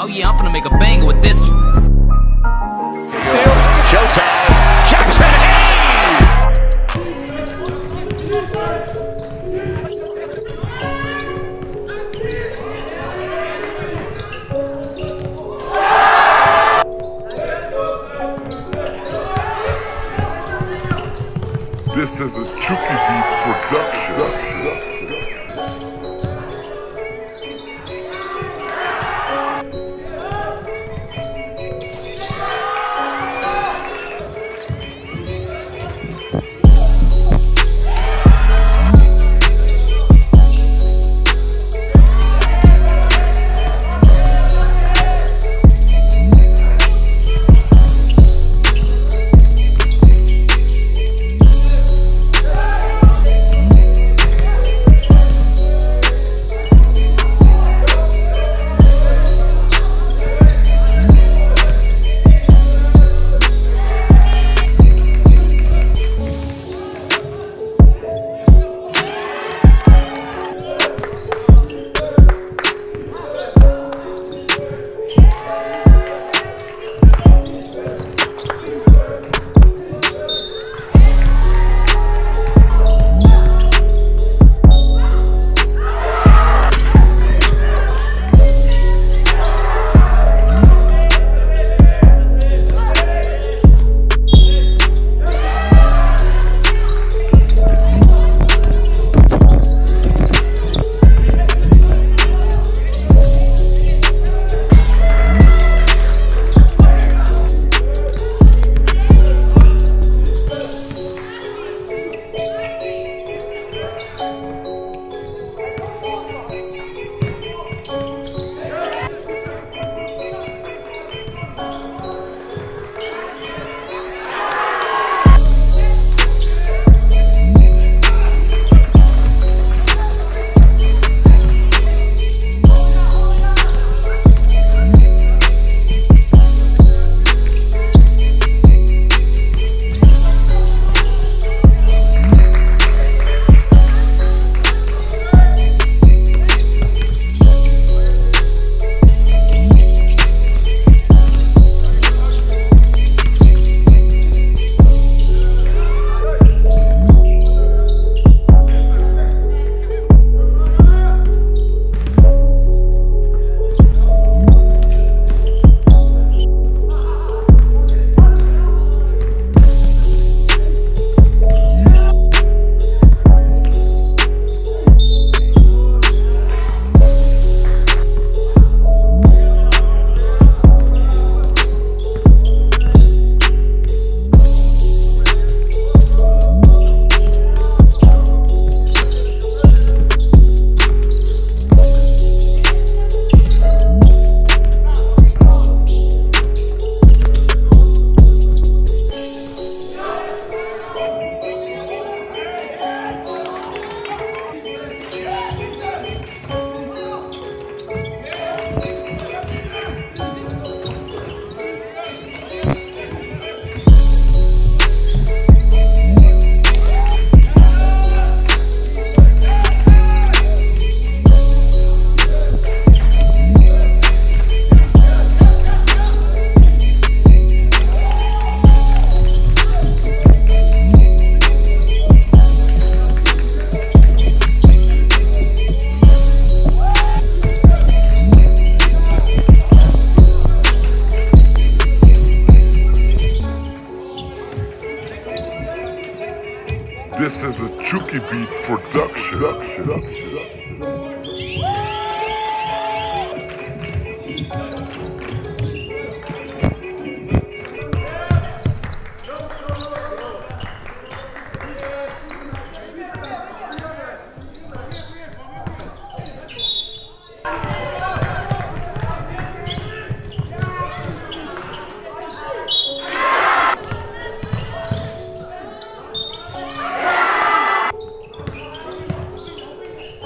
Oh yeah, I'm gonna make a banger with this. Showtime. Jackson Hayes. This is a Chuki Beat production. Chuki Beat production.